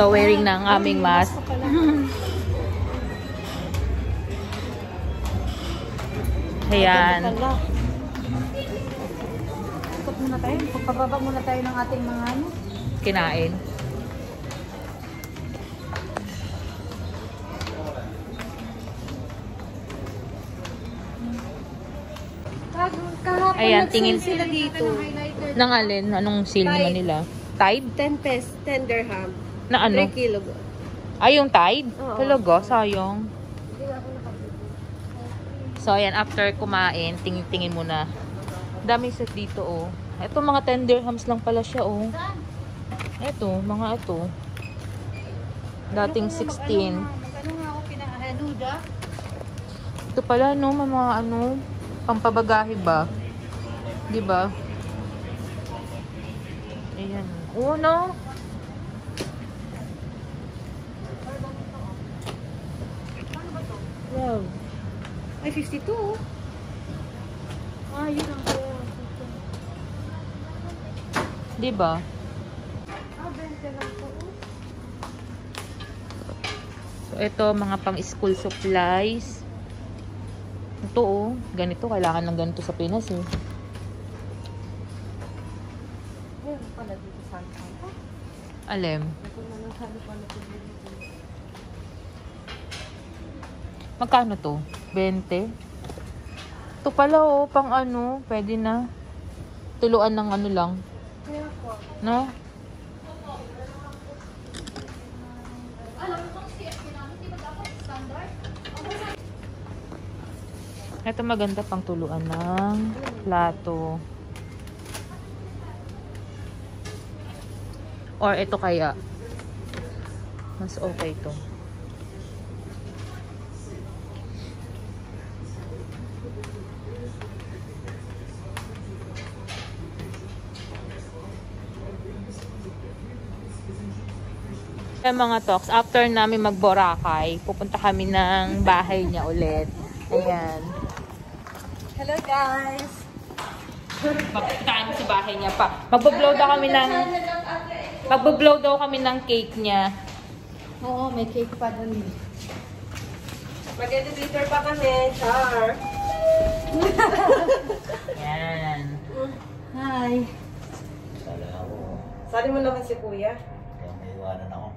So, wearing ng aming mask. Ayan. Ikot muna tayo. Pagpababa muna tayo ng ating mga ano. Kinain. Kahapon Ayan, tingin- sila dito. Nang alin? Anong sale naman nila? Tide? 10 pes, 10 dirham. Na ano? 3 kilo. Ay, yung Tide? Oo. Talaga? Sayang. So, ayan, after kumain, tingin-tingin muna. Daming set dito, oh. Ito, mga 10 dirhams lang pala siya, oh. Ito, mga ito. Dating 16. Magkano nga ako pinahanuda? Ito pala, no, mga ano, pampabagahe ba? Di ba? Ayan. Oo, no? Wow. Ay, 52 oh. Ah, yun ang kaya. Di ba? Ah, 20 lang po. So, ito, mga pang-school supplies. Ito, oh. Ganito, kailangan ng ganito sa Pinas, eh. Ayun pala dito sa akin. Alem. Ito na lang sabi pala dito. Magkano to? 20? Ito pala, oh. Pang ano, pwede na. Tuluan ng ano lang. No? Ito maganda pang tuluan ng plato. Or ito kaya. Mas okay to. Yung mga talks, after namin mag-Boracay, pupunta kami ng bahay niya ulit. Ayan. Hello guys. Pupunta kami sa bahay niya pa. Magbo-blow daw kami ng... Magbo-blow daw kami ng cake niya. Oo, may cake pa dun. Spaghetti bitter pa kami. Char. Ayan. Hi. Sala ako. Sali mo naman si kuya. Kaya may iwanan ako.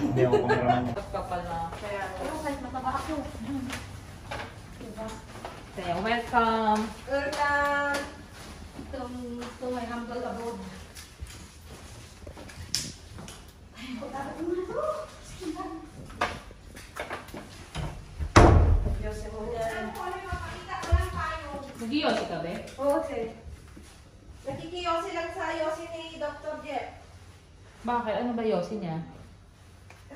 Hindi ako kumaraman. Kapal na. Kaya, Ano, kahit mataba ako. Kaya, welcome. welcome. Itong, ito may humble abode. Diyos mo yan. Nag-iossi ka, be? Oo, sir. Nakikiyosi lang sa yosi ni Dr. Jeff. Bakit? Ano ba yosi niya? Kasi yosi ko na sa bahay.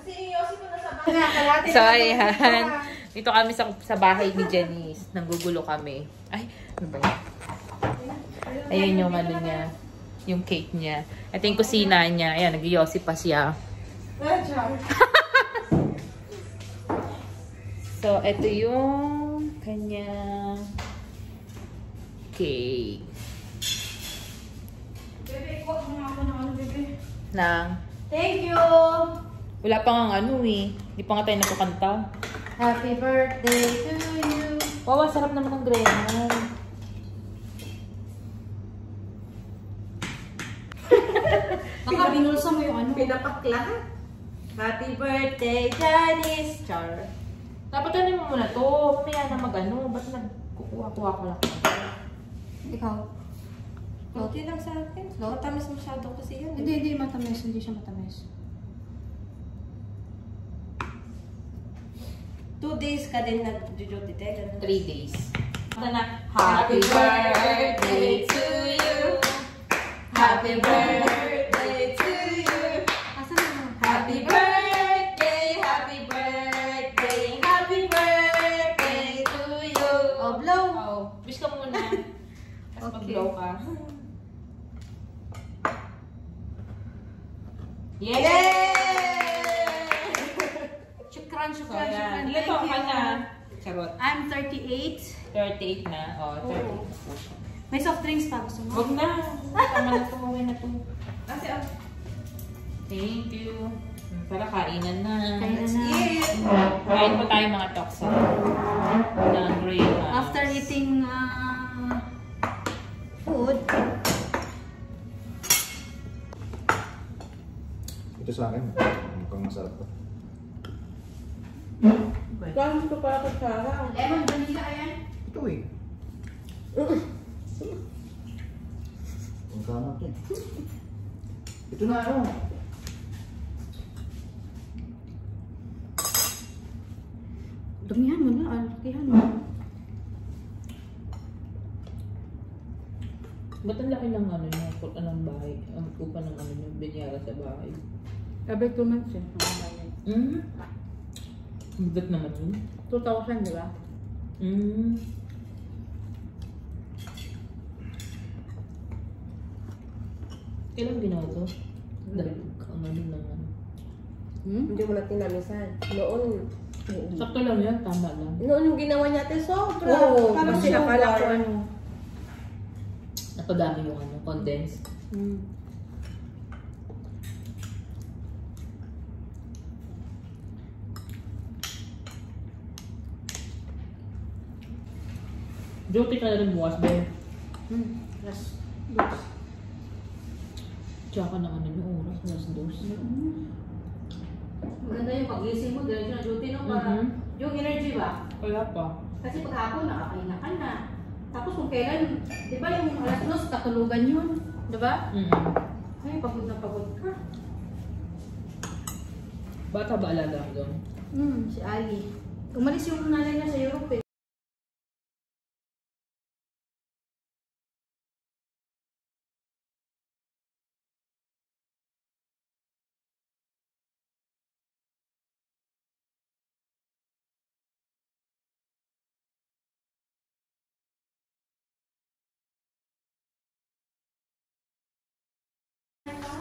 So, ayan. Dito kami sa, sa bahay ni Janice. Nanggugulo kami. Ay, ano ba yan? Ayan yung ano niya. Yung cake niya. Ito yung kusina niya. Ayan, nag-iossi pa siya. So, ito yung kanyang cake. Bebe, ikuha mo nga ako ng ano, bebe. Na, Thank you! Wala pa nga ano eh. Hindi pa nga tayo nakakanta. Happy birthday to you! Wow, ang sarap naman ng grena. Baka binulsa mo yung ano. Pinapakla. Happy birthday, Janice. Char. Dapat ano mo muna to. Mamaya na mag-ano. Ba't nagkukuha-kuha ko lang? Ikaw? Okay lang sa akin. Matamis masyado kasi yun. Hindi, hindi matamis. Hindi siya matamis. Two days ka din nag-duty te. ganun. Three days. Na. Happy birthday to you. Happy birthday to you. Asan na? Happy birthday, happy birthday, happy birthday to you. Oh, blow! Oh, wish ka muna. Tapos Okay. mag-blow ka. Yay! Shukran, shukran. yan. Ilan taon ka na? Charot. I'm 38. 38 na. Oh, 38. May soft drinks pa. Gusto mo? Huwag na. Tama na to. Okay na to. Kasi, ah, Thank you. Para kainan na. Kainan na. Kain po tayo mga tokso. Ng Greyhound. After eating uh, food, Ito sa akin. Mukhang masarap to. Gamit ko para kutsara. lemon vanilla ayan. Ito eh. Ang kamat eh. Ito na ano. Dumihan mo na, alakihan mo. Ba't ang laki ng ano niya? Kung anong bahay? Ang upa ng ano niya? Binyara sa bahay. Sabi two months eh. Mm. Ba't naman yun? 2,000, di ba? Mm. Kailan ginawa to? Dahil ang ano ano. Hmm? Hindi mo na tinamisan. Noon, Sakto lang yan, tama lang. noon yung ginawa niya ate, sobra. Oo, Parang kasi akala ko ano. Napadami yung ano, condensed. Hmm. Duty ka na rin bukas, be. Hmm. Yes. Yes. Tsaka ng ano yung oras, alas dos. Maganda yung pagising mo, diretso na duty, no? Para Mhm. yung energy ba? Kaya pa. Kasi paghapon, nakakahinga ka na. Tapos kung kailan, di ba yung alas dos, katulugan yun. Di ba? Mm Ay, pagod na pagod ka. Bata ba alaga mo doon? Hmm, si Ali. Umalis yung nanay niya sa Europe eh.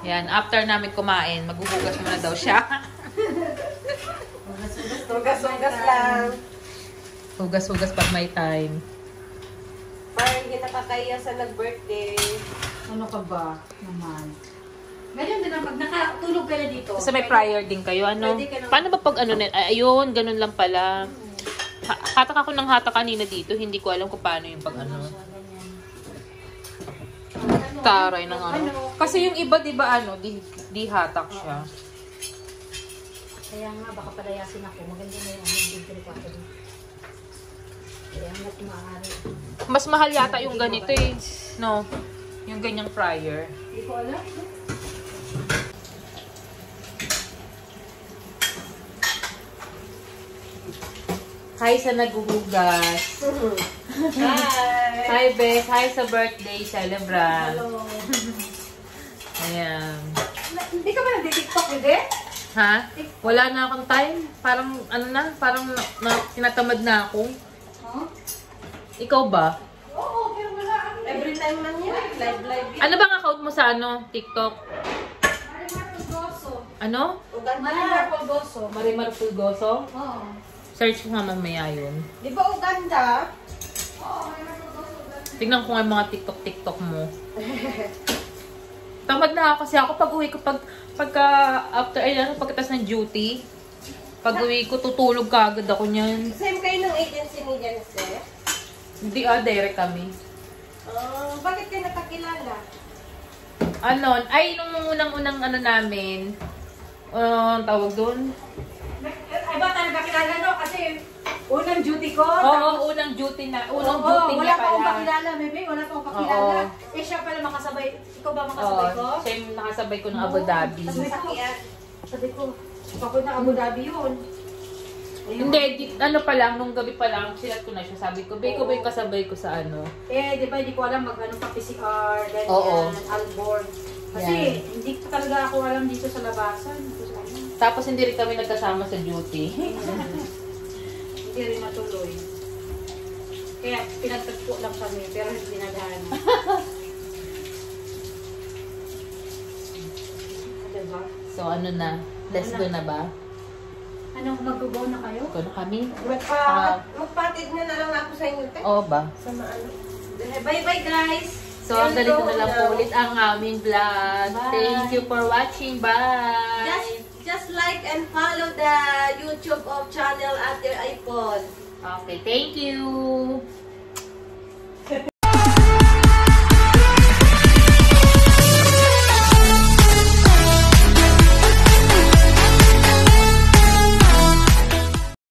Yan, after namin kumain, maghuhugas muna daw siya. Tugas-tugas lang. Hugas-hugas pag may time. Para hindi nakakaya sa nag-birthday. Ano ka ba naman? Ganyan din ang pag nakatulog ka na dito. Kasi may prior din kayo, ano? Pwede ka na- Paano ba pag ano, net- ay, ayun, ganun lang pala. Ha- hatak ako ng hatak kanina dito, hindi ko alam kung paano yung pag ano. Taray ng ano. Kasi yung iba, di ba ano, di, di hatak siya. Kaya nga, baka palayasin ako. Maganda na yung bintiri ko ako. Kaya hanggat maaari. Mas mahal yata yung ganito eh. No? Yung ganyang fryer. Hindi ko alam. Hi sa naghuhugas. Hi! Hi, Bes. Hi sa birthday celebrant. Hello. Ayan. Na- Hindi ka ba nagdi-tiktok, hindi? Ha? Wala na akong time. Parang, ano na, parang na, na, tinatamad na ako. Huh? Ikaw ba? Oo, pero wala. Eh. Every time man yan. Live-live yan. Ano bang account mo sa ano? TikTok? Marimar Pulgoso. Ano? Uganda. Marimar Pulgoso. Marimar Fulgoso? Oo. Search ko nga mamaya yun. Di ba Uganda? Oo, Marimar Pulgoso. Tingnan ko nga yung mga TikTok-TikTok mo. Tamad na ako kasi ako pag uwi ko, pag, pagka, after, ay ano, pagkatas ng duty, pag uwi ko, tutulog ka agad ako niyan. Same kayo ng agency ni Janice? Hindi ah, direct kami. Uh, bakit kayo nakakilala? Ano, ay, nung unang-unang ano namin, uh, tawag doon? Ay ba tayo nakilala no? Kasi unang duty ko. Oo, unang duty na, unang Oo, duty wala niya pa akong pala. kakilala, bebe. Wala pa akong kakilala. Oo. Eh, siya pala makasabay. Ikaw ba makasabay ko? Oo, siya yung nakasabay ko ng Abu Dhabi. Sabi ko, sabi ko, pagod na Abu Dhabi yun. Ayun. Hindi, di- ano pa lang, nung gabi pa lang, silat ko na siya. Sabi ko, Bay ko ba yung kasabay ko sa ano? Eh, di ba, hindi ko alam mag ano pa PCR, ganyan, Oo. Alborn. Kasi, Yan. hindi ko talaga ako alam dito sa labasan. Tapos hindi rin kami nagkasama sa duty. Hindi rin natuloy. Kaya, pinagtagpo lang kami, pero hindi nadaan. diba? so ano na, let's go na ba? Ano, mag-go na kayo? Go na kami? Magpa, magpatid na na lang ako sa inyo, te. Oo ba? Sa maano. Bye-bye, guys! So, hanggang dito na lang po ulit ang aming vlog. Bye. Thank you for watching. Bye! Just, just like and follow the YouTube of channel at your iPhone. Okay, thank you!